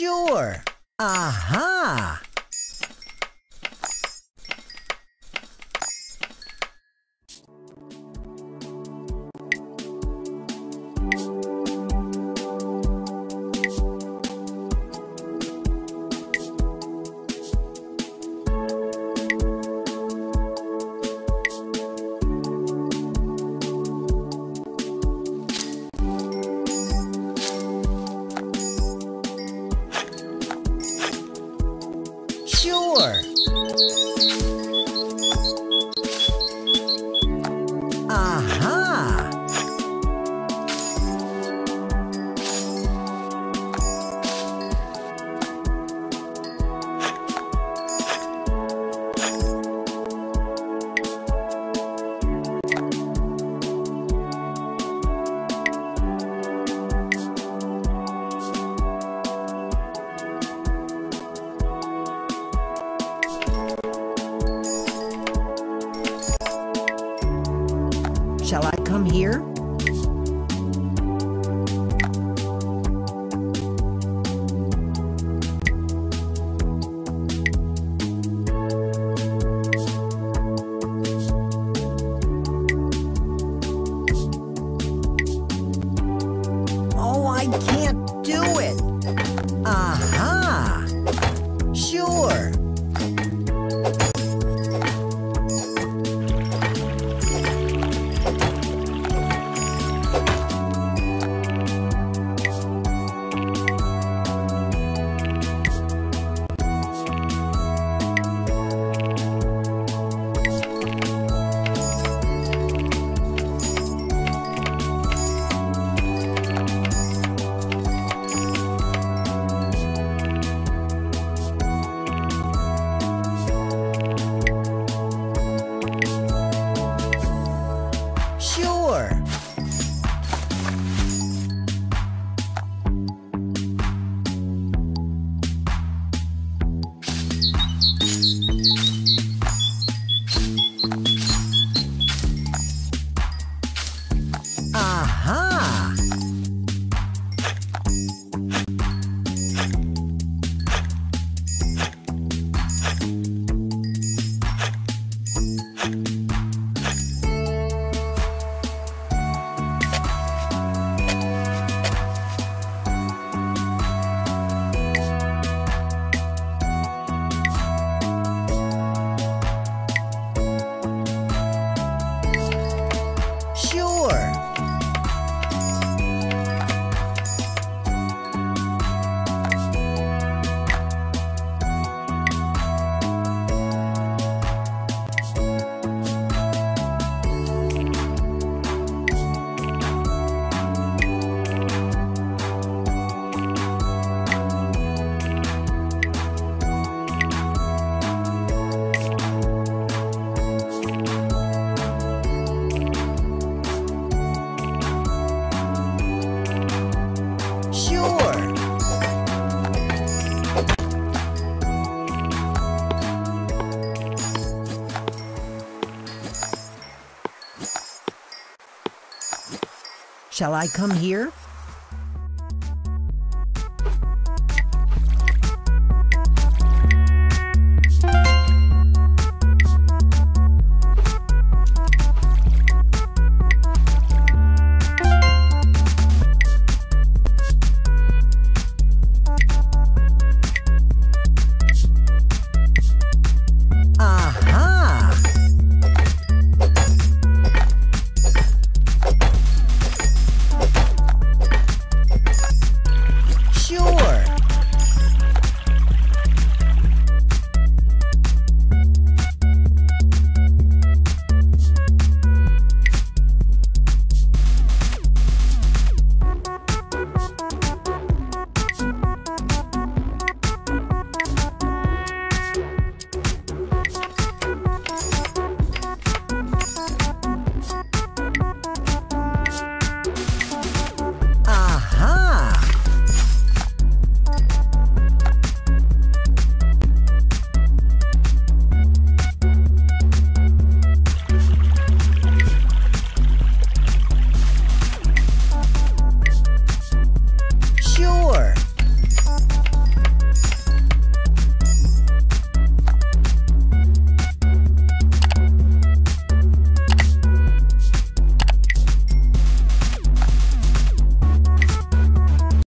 Sure. Aha! Sure. Come here? Oh, I can't do it. Aha! Shall I come here?